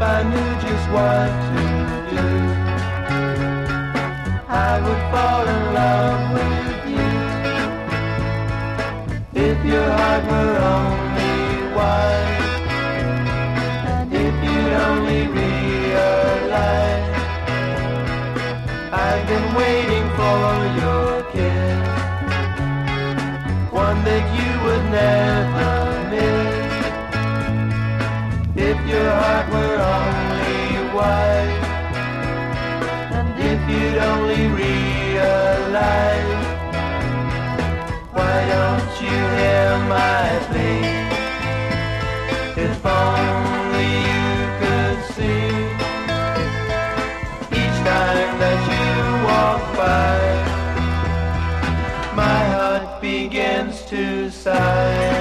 I knew just what to do, I would fall in love with you. If your heart were only white, and if you'd only realize, I've been waiting for your kiss, one that you would never that you walk by, my heart begins to sigh.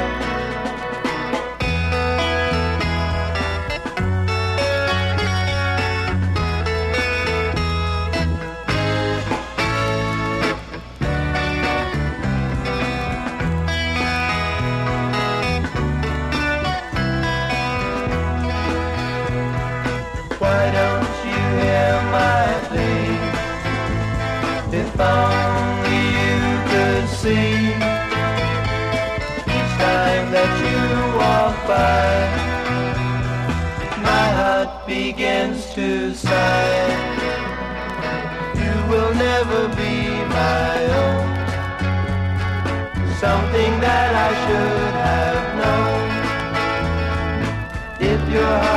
By, my heart begins to sigh. You will never be my own, something that I should have known. If your